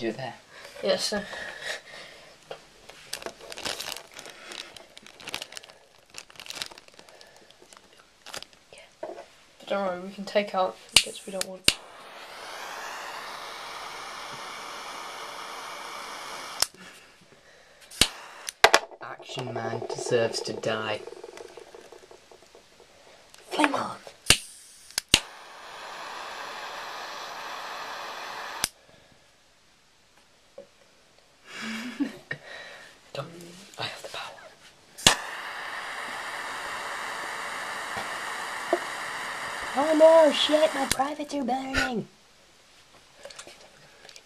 You there? Yes, sir. But don't worry, we can take out bits we don't want. Action Man deserves to die. Flame on! Don't. I have the power. Oh no, shit, my privates are burning.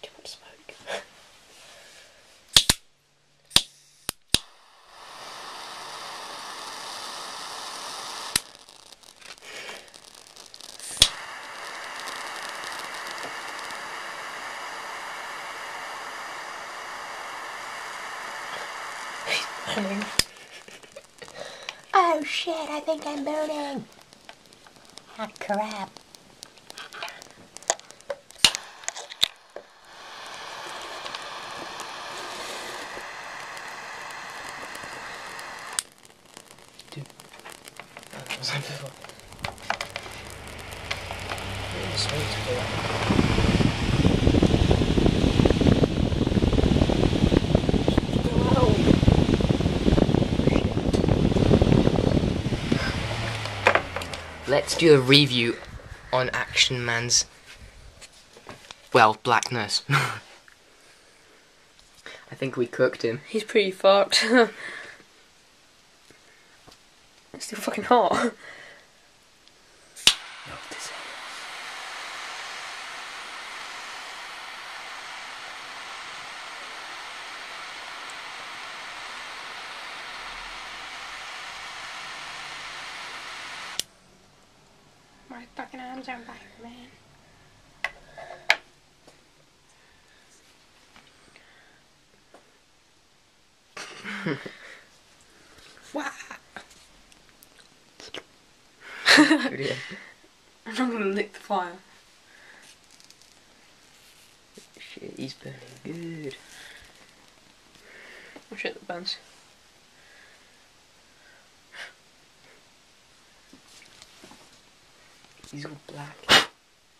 Too much smoke. He's burning. Oh shit, I think I'm burning. Ah, crap. Dude. That was before. Really sweet Let's do a review on Action Man's, well, blackness. I think we cooked him. He's pretty fucked. it's still fucking hot. My fucking arms are fire, man. Wow. Brilliant. I'm not gonna lick the fire. Shit, he's burning good. Oh shit, the burns. He's all black.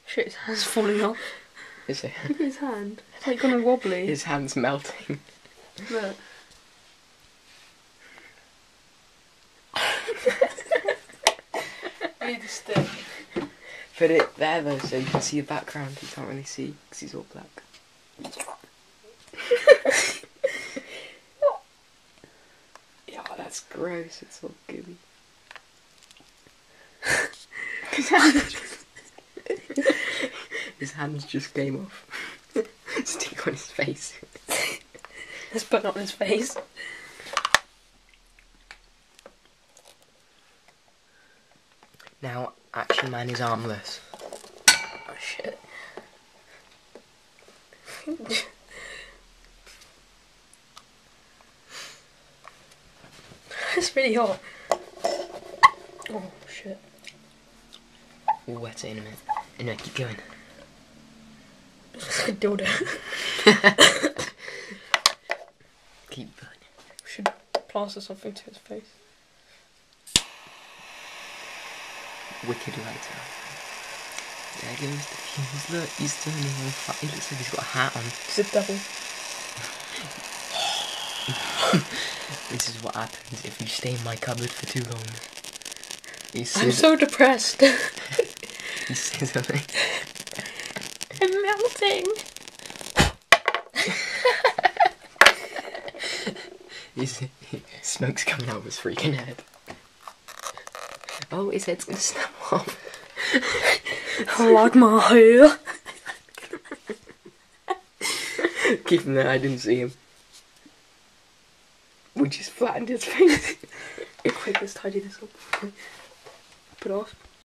Shit, his hand's falling off. Is it? Look at his hand. It's like gonna wobbly. His hand's melting. Look. I need a stick. Put it there though, so you can see the background. You can't really see because he's all black. yeah, that's gross. It's all gooey. His hands, his hands just came off. Stick on his face. Let's put it on his face. Now, Action Man is armless. Oh shit. it's really hot. Oh shit. We'll wet it in a minute. Anyway, keep going. It's like a dildo. Keep burning. We should plaster something to his face. Wicked lighter. There goes the fuse. Look, he's turning on fire. He looks like he's got a hat on. It's a devil. This is what happens if you stay in my cupboard for too long. I'm so depressed. he says something. I'm melting. He's, smoke's coming out of his freaking head. Oh, his head's gonna snap off. I like my hair. Keep him there, I didn't see him. We just flattened his face. Quick, let's tidy this up. Put it off.